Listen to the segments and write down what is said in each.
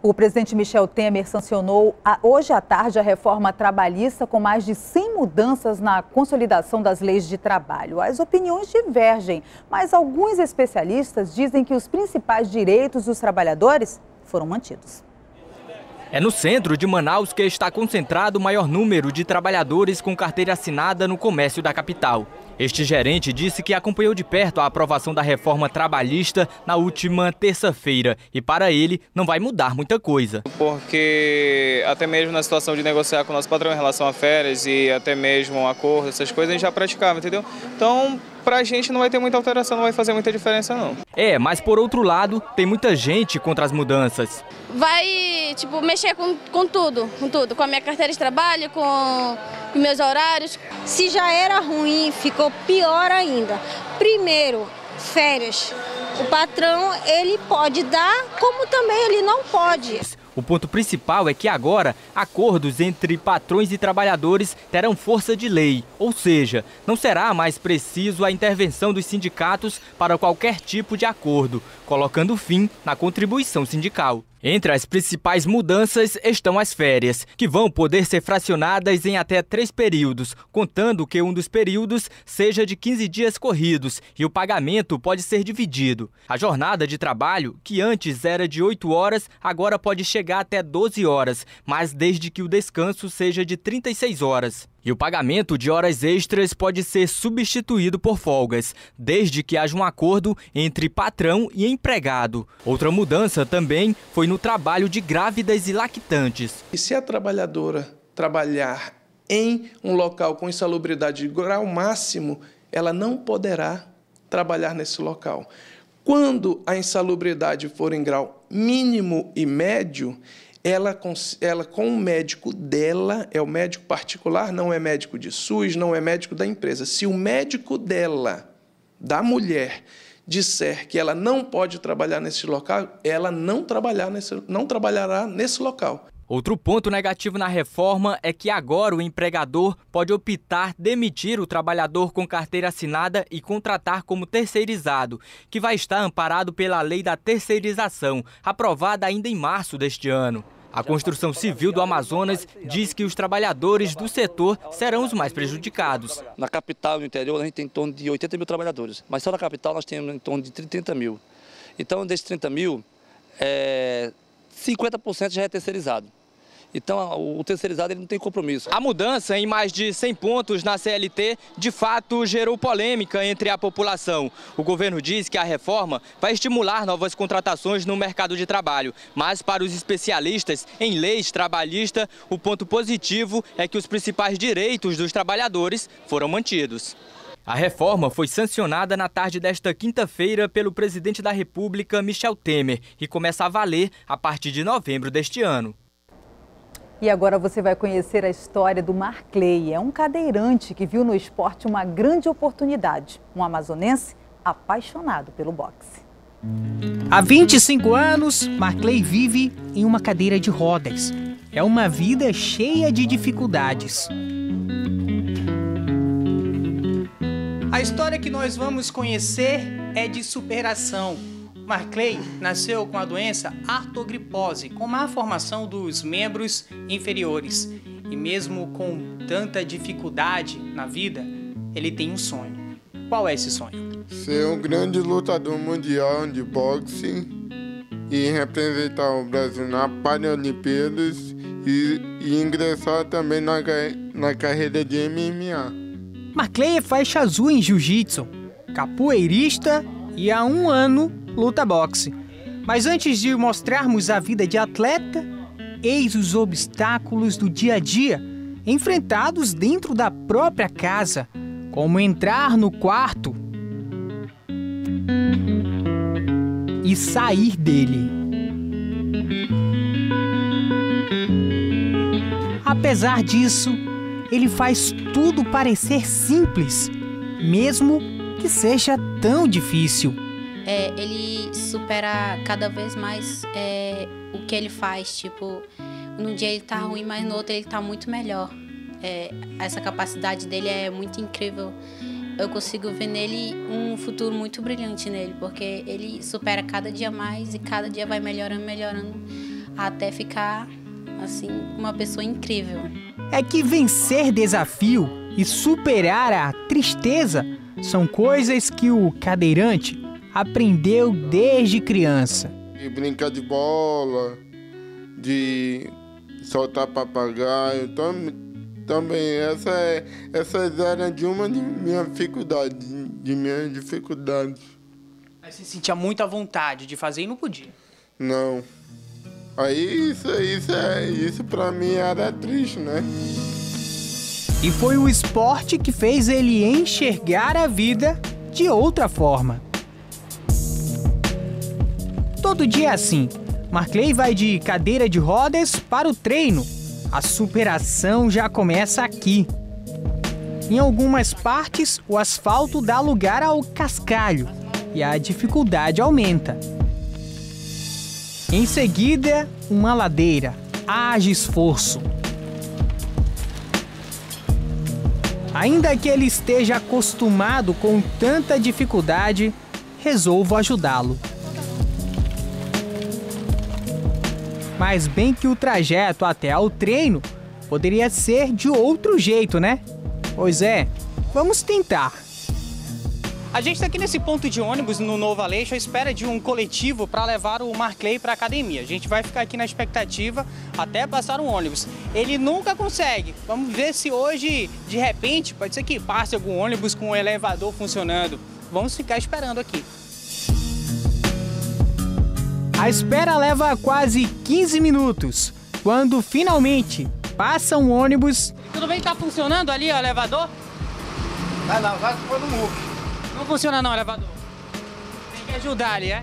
O presidente Michel Temer sancionou hoje à tarde a reforma trabalhista com mais de 100 mudanças na consolidação das leis de trabalho. As opiniões divergem, mas alguns especialistas dizem que os principais direitos dos trabalhadores foram mantidos. É no centro de Manaus que está concentrado o maior número de trabalhadores com carteira assinada no comércio da capital. Este gerente disse que acompanhou de perto a aprovação da reforma trabalhista na última terça-feira e para ele não vai mudar muita coisa. Porque até mesmo na situação de negociar com o nosso patrão em relação a férias e até mesmo um acordo, essas coisas a gente já praticava, entendeu? Então pra gente não vai ter muita alteração, não vai fazer muita diferença não. É, mas por outro lado, tem muita gente contra as mudanças. Vai, tipo, mexer com, com tudo, com tudo, com a minha carteira de trabalho, com, com meus horários. Se já era ruim, ficou pior ainda. Primeiro, férias. O patrão, ele pode dar, como também ele não pode. O ponto principal é que agora acordos entre patrões e trabalhadores terão força de lei, ou seja, não será mais preciso a intervenção dos sindicatos para qualquer tipo de acordo, colocando fim na contribuição sindical. Entre as principais mudanças estão as férias, que vão poder ser fracionadas em até três períodos, contando que um dos períodos seja de 15 dias corridos e o pagamento pode ser dividido. A jornada de trabalho, que antes era de 8 horas, agora pode chegar até 12 horas, mas desde que o descanso seja de 36 horas. E o pagamento de horas extras pode ser substituído por folgas, desde que haja um acordo entre patrão e empregado. Outra mudança também foi no trabalho de grávidas e lactantes. E se a trabalhadora trabalhar em um local com insalubridade de grau máximo, ela não poderá trabalhar nesse local. Quando a insalubridade for em grau mínimo e médio, ela ela com o médico dela, é o médico particular, não é médico de SUS, não é médico da empresa. Se o médico dela, da mulher, disser que ela não pode trabalhar nesse local, ela não, trabalhar nesse, não trabalhará nesse local. Outro ponto negativo na reforma é que agora o empregador pode optar demitir o trabalhador com carteira assinada e contratar como terceirizado, que vai estar amparado pela lei da terceirização, aprovada ainda em março deste ano. A construção civil do Amazonas diz que os trabalhadores do setor serão os mais prejudicados. Na capital no interior, a gente tem em torno de 80 mil trabalhadores, mas só na capital nós temos em torno de 30 mil. Então, desses 30 mil, é, 50% já é terceirizado. Então, o terceirizado ele não tem compromisso. A mudança em mais de 100 pontos na CLT, de fato, gerou polêmica entre a população. O governo diz que a reforma vai estimular novas contratações no mercado de trabalho. Mas, para os especialistas em leis trabalhistas, o ponto positivo é que os principais direitos dos trabalhadores foram mantidos. A reforma foi sancionada na tarde desta quinta-feira pelo presidente da República, Michel Temer, e começa a valer a partir de novembro deste ano. E agora você vai conhecer a história do Marclay. É um cadeirante que viu no esporte uma grande oportunidade. Um amazonense apaixonado pelo boxe. Há 25 anos, Marclay vive em uma cadeira de rodas. É uma vida cheia de dificuldades. A história que nós vamos conhecer é de superação, Marclay nasceu com a doença artrogripose, com má formação dos membros inferiores. E mesmo com tanta dificuldade na vida, ele tem um sonho. Qual é esse sonho? Ser um grande lutador mundial de boxe e representar o Brasil na Paralimpíadas e, e ingressar também na, na carreira de MMA. Marclay é faixa azul em jiu-jitsu, capoeirista e há um ano luta boxe. Mas antes de mostrarmos a vida de atleta, eis os obstáculos do dia a dia, enfrentados dentro da própria casa, como entrar no quarto e sair dele. Apesar disso, ele faz tudo parecer simples, mesmo que seja tão difícil é, ele supera cada vez mais é, o que ele faz. Tipo, num dia ele tá ruim, mas no outro ele tá muito melhor. É, essa capacidade dele é muito incrível. Eu consigo ver nele um futuro muito brilhante nele, porque ele supera cada dia mais e cada dia vai melhorando, melhorando, até ficar assim uma pessoa incrível. É que vencer desafio e superar a tristeza são coisas que o cadeirante aprendeu desde criança. De brincar de bola, de soltar papagaio, também, também essa é, essas eram de uma de minhas dificuldades, de minhas dificuldades. Aí você sentia muita vontade de fazer e não podia. Não. Aí isso, isso, é, isso pra mim era triste, né? E foi o esporte que fez ele enxergar a vida de outra forma. Todo dia é assim. Marclay vai de cadeira de rodas para o treino. A superação já começa aqui. Em algumas partes, o asfalto dá lugar ao cascalho e a dificuldade aumenta. Em seguida, uma ladeira. Haja esforço. Ainda que ele esteja acostumado com tanta dificuldade, resolvo ajudá-lo. Mas bem que o trajeto até ao treino poderia ser de outro jeito, né? Pois é, vamos tentar. A gente está aqui nesse ponto de ônibus no Novo Aleixo à espera de um coletivo para levar o Marclay para a academia. A gente vai ficar aqui na expectativa até passar um ônibus. Ele nunca consegue. Vamos ver se hoje, de repente, pode ser que passe algum ônibus com o elevador funcionando. Vamos ficar esperando aqui. A espera leva quase 15 minutos. Quando finalmente passa um ônibus. Tudo bem? Tá funcionando ali o elevador? Ah, não, já foi no MUC. Não funciona não, elevador. Tem que ajudar ali, é?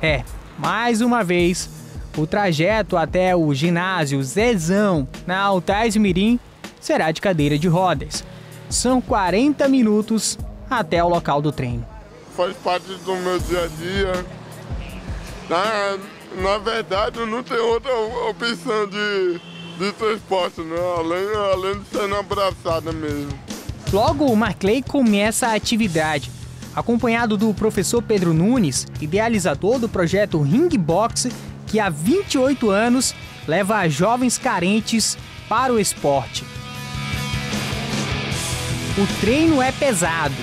É, mais uma vez, o trajeto até o ginásio Zezão, na Altais Mirim, será de cadeira de rodas. São 40 minutos até o local do treino. Faz parte do meu dia a dia. Na, na verdade, não tem outra opção de, de transporte, né? Além, além de ser na mesmo. Logo, o Marclay começa a atividade. Acompanhado do professor Pedro Nunes, idealizador do projeto Ring Box, que há 28 anos leva jovens carentes para o esporte. O treino é pesado.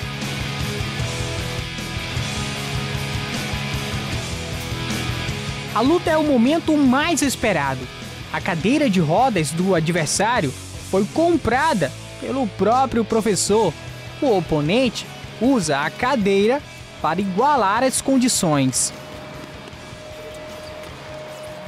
A luta é o momento mais esperado. A cadeira de rodas do adversário foi comprada pelo próprio professor. O oponente usa a cadeira para igualar as condições.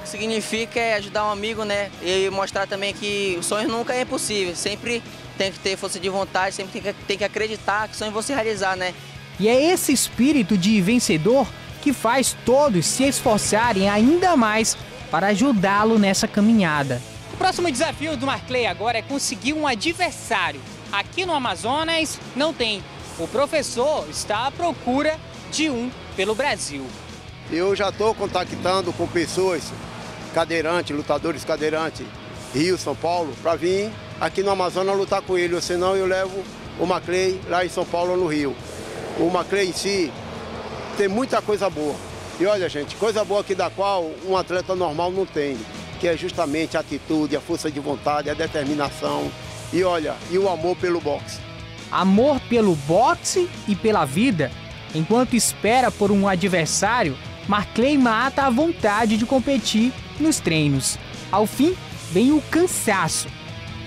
Significa é ajudar um amigo, né? E mostrar também que o sonho nunca é impossível. Sempre tem que ter força de vontade, sempre tem que, tem que acreditar que o sonho se realizar, né? E é esse espírito de vencedor que faz todos se esforçarem ainda mais para ajudá-lo nessa caminhada. O próximo desafio do Marclay agora é conseguir um adversário. Aqui no Amazonas não tem. O professor está à procura de um pelo Brasil. Eu já estou contactando com pessoas cadeirantes, lutadores cadeirantes, Rio, São Paulo, para vir aqui no Amazonas lutar com ele, ou senão eu levo o Maclay lá em São Paulo ou no Rio. O Maclay em si tem muita coisa boa. E olha, gente, coisa boa aqui da qual um atleta normal não tem, que é justamente a atitude, a força de vontade, a determinação e olha, e o amor pelo boxe. Amor pelo boxe e pela vida. Enquanto espera por um adversário, Marclay mata a vontade de competir nos treinos. Ao fim, vem o cansaço,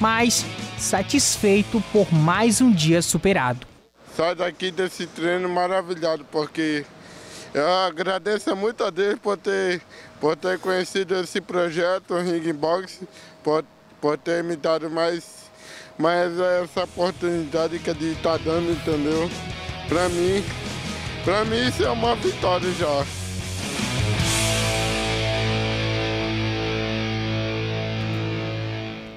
mas satisfeito por mais um dia superado. Sai daqui desse treino maravilhado, porque eu agradeço muito a Deus por ter, por ter conhecido esse projeto, o Ring Box, por, por ter me dado mais, mais essa oportunidade que ele está dando, entendeu? Para mim, para mim isso é uma vitória já.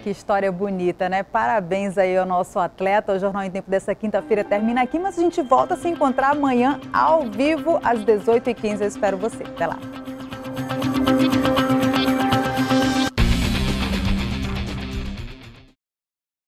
Que história bonita, né? Parabéns aí ao nosso atleta. O Jornal em Tempo dessa quinta-feira termina aqui, mas a gente volta a se encontrar amanhã ao vivo às 18h15. Eu espero você. Até lá.